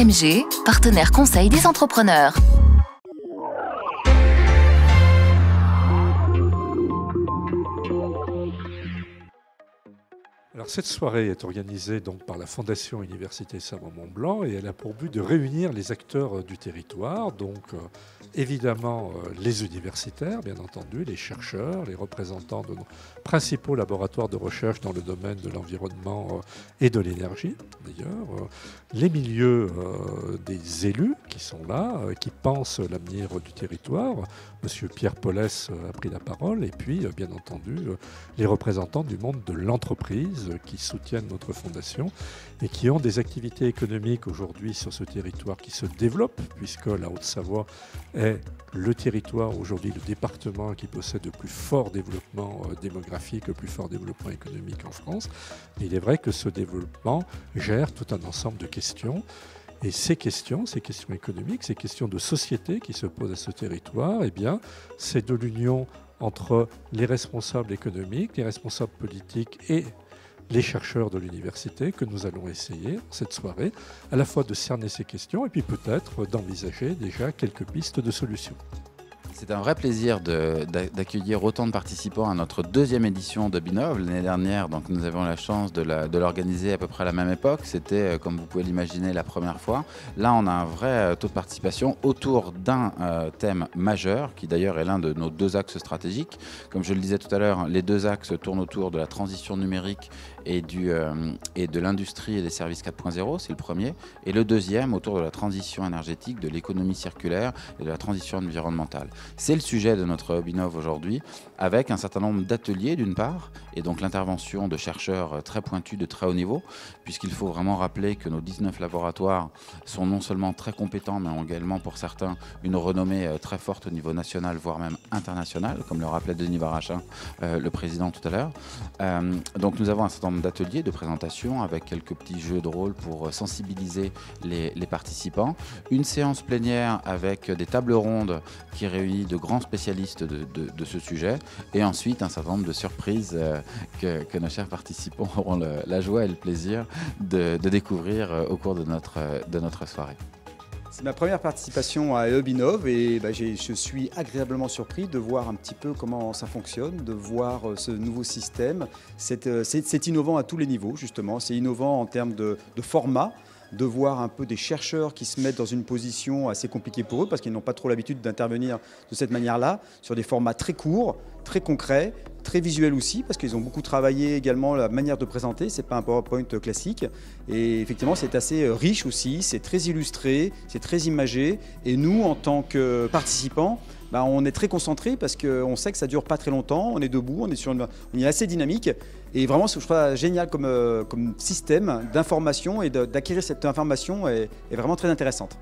MG, partenaire conseil des entrepreneurs. Cette soirée est organisée donc par la Fondation Université Savon-Mont-Blanc et elle a pour but de réunir les acteurs du territoire, donc euh, évidemment euh, les universitaires, bien entendu, les chercheurs, les représentants de nos principaux laboratoires de recherche dans le domaine de l'environnement euh, et de l'énergie, d'ailleurs, les milieux des élus qui sont là, qui pensent l'avenir du territoire. Monsieur Pierre Paulès a pris la parole et puis, bien entendu, les représentants du monde de l'entreprise qui soutiennent notre fondation et qui ont des activités économiques aujourd'hui sur ce territoire qui se développent, puisque la Haute-Savoie est le territoire aujourd'hui, le département qui possède le plus fort développement euh, démographique, le plus fort développement économique en France. il est vrai que ce développement gère tout un ensemble de questions. Et ces questions, ces questions économiques, ces questions de société qui se posent à ce territoire, eh bien, c'est de l'union entre les responsables économiques, les responsables politiques et les chercheurs de l'université que nous allons essayer cette soirée à la fois de cerner ces questions et puis peut-être d'envisager déjà quelques pistes de solutions. C'est un vrai plaisir d'accueillir autant de participants à notre deuxième édition de Binov. L'année dernière, donc, nous avons la chance de l'organiser à peu près à la même époque. C'était, euh, comme vous pouvez l'imaginer, la première fois. Là, on a un vrai euh, taux de participation autour d'un euh, thème majeur, qui d'ailleurs est l'un de nos deux axes stratégiques. Comme je le disais tout à l'heure, les deux axes tournent autour de la transition numérique et, de l'industrie et des services 4.0, c'est le premier. Et le deuxième, autour de la transition énergétique, de l'économie circulaire et de la transition environnementale. C'est le sujet de notre Hubinov aujourd'hui, avec un certain nombre d'ateliers d'une part, et donc l'intervention de chercheurs très pointus de très haut niveau, puisqu'il faut vraiment rappeler que nos 19 laboratoires sont non seulement très compétents, mais ont également pour certains une renommée euh, très forte au niveau national, voire même international, comme le rappelait Denis Varachin, euh, le président tout à l'heure. Euh, donc nous avons un certain nombre d'ateliers, de présentations, avec quelques petits jeux de rôle pour sensibiliser les, les participants. Une séance plénière avec des tables rondes qui réunissent de grands spécialistes de, ce sujet, et ensuite un certain nombre de surprises euh, que, nos chers participants auront la joie et le plaisir de, découvrir euh, au cours de notre, euh, de notre soirée. C'est ma première participation à Hubinov et bah, je suis agréablement surpris de voir un petit peu comment ça fonctionne, de voir ce nouveau système. C'est innovant à tous les niveaux, justement. C'est innovant en termes de format de voir un peu des chercheurs qui se mettent dans une position assez compliquée pour eux parce qu'ils n'ont pas trop l'habitude d'intervenir de cette manière-là, sur des formats très courts, très concrets, très visuels aussi, parce qu'ils ont beaucoup travaillé également la manière de présenter, c'est pas un PowerPoint classique. Et effectivement, c'est assez riche aussi, c'est très illustré, c'est très imagé. Et nous, en tant que participants, bah, on est très concentré parce qu'on sait que ça dure pas très longtemps, on est debout, on est, sur une, on est assez dynamique. Et vraiment, je trouve génial comme, euh, comme système d'information et d'acquérir cette information est, vraiment très intéressante.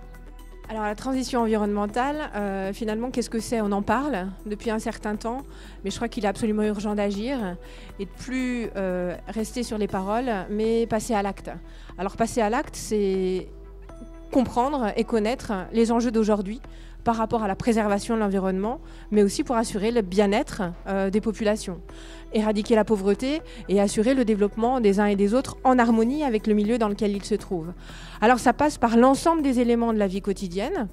Alors la transition environnementale, euh, finalement, qu'est-ce que c'est? On en parle depuis un certain temps, mais je crois qu'il est absolument urgent d'agir et de plus euh, rester sur les paroles, mais passer à l'acte. Alors passer à l'acte, c'est comprendre et connaître les enjeux d'aujourd'hui par rapport à la préservation de l'environnement, mais aussi pour assurer le bien-être euh, des populations, éradiquer la pauvreté et assurer le développement des uns et des autres en harmonie avec le milieu dans lequel ils se trouvent. Alors ça passe par l'ensemble des éléments de la vie quotidienne,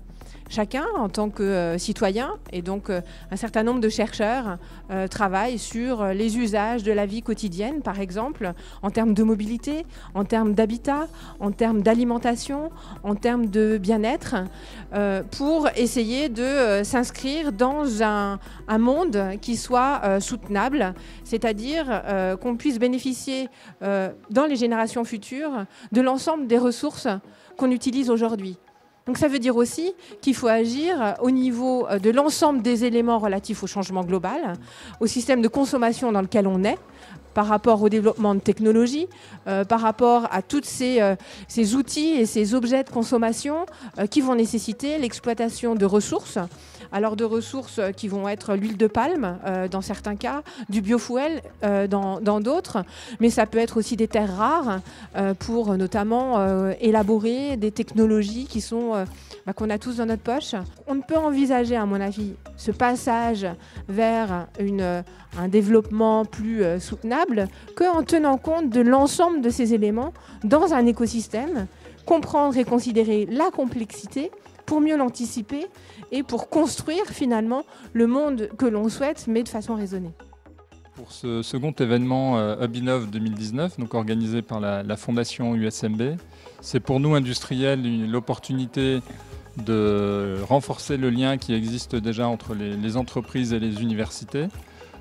chacun en tant que euh, citoyen et donc euh, un certain nombre de chercheurs euh, travaillent sur les usages de la vie quotidienne, par exemple, en termes de mobilité, en termes d'habitat, en termes d'alimentation, en termes de bien-être, pour essayer de s'inscrire dans un, un, monde qui soit soutenable, c'est-à-dire qu'on puisse bénéficier dans les générations futures de l'ensemble des ressources qu'on utilise aujourd'hui. Donc ça veut dire aussi qu'il faut agir au niveau euh, de l'ensemble des éléments relatifs au changement global, au système de consommation dans lequel on est, par rapport au développement de technologies, euh, par rapport à tous ces, euh, ces, outils et ces objets de consommation qui vont nécessiter l'exploitation de ressources alors de ressources qui vont être l'huile de palme euh, dans certains cas, du biofuel euh, dans d'autres, mais ça peut être aussi des terres rares euh, pour notamment élaborer des technologies qui sont bah, qu'on a tous dans notre poche. On ne peut envisager, à mon avis, ce passage vers un développement plus soutenable qu'en tenant compte de l'ensemble de ces éléments dans un écosystème comprendre et considérer la complexité pour mieux l'anticiper et pour construire finalement le monde que l'on souhaite, mais de façon raisonnée. Pour ce second événement euh, Hubinov 2019, donc organisé par la, fondation USMB, c'est pour nous industriels l'opportunité de renforcer le lien qui existe déjà entre les, entreprises et les universités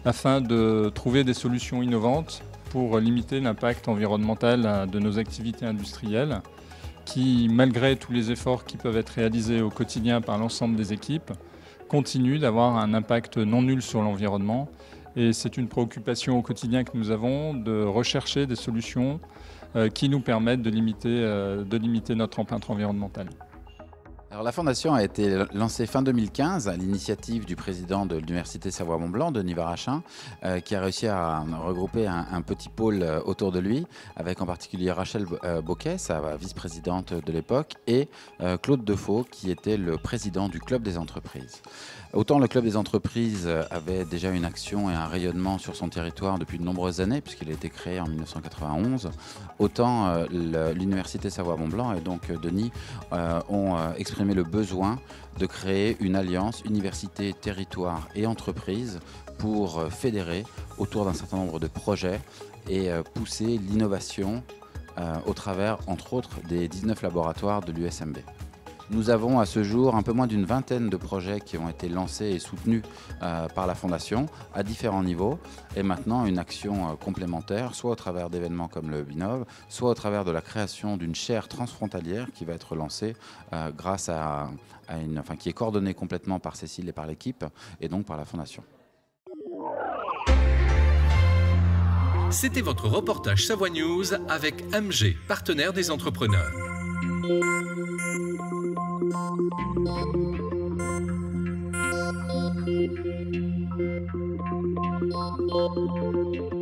afin de trouver des solutions innovantes pour limiter l'impact environnemental euh, de nos activités industrielles qui, malgré tous les efforts qui peuvent être réalisés au quotidien par l'ensemble des équipes, continuent d'avoir un impact non nul sur l'environnement. Et c'est une préoccupation au quotidien que nous avons de rechercher des solutions euh, qui nous permettent de limiter, euh, de limiter notre empreinte environnementale la fondation a été lancée fin 2015 à l'initiative du président de l'université Savoie-Mont-Blanc, Denis Varachin, euh, qui a réussi à regrouper un, petit pôle euh, autour de lui, avec en particulier Rachel euh, Boquet, sa vice-présidente de l'époque, et Claude Defoe, qui était le président du club des entreprises. Autant le club des entreprises avait déjà une action et un rayonnement sur son territoire depuis de nombreuses années, puisqu'il a été créé en 1991, autant l'université Savoie-Mont-Blanc et donc Denis ont exprimé le besoin de créer une alliance université, territoire et entreprise pour euh, fédérer autour d'un certain nombre de projets et euh, pousser l'innovation euh, au travers, entre autres, des 19 laboratoires de l'USMB. Nous avons à ce jour un peu moins d'une vingtaine de projets qui ont été lancés et soutenus euh, par la Fondation à différents niveaux et maintenant une action euh, complémentaire, soit au travers d'événements comme le Binov, soit au travers de la création d'une chaire transfrontalière qui va être lancée euh, grâce à, une, enfin, qui est coordonnée complètement par Cécile et par l'équipe et donc par la Fondation. C'était votre reportage Savoie News avec MG, partenaire des entrepreneurs. Thank you.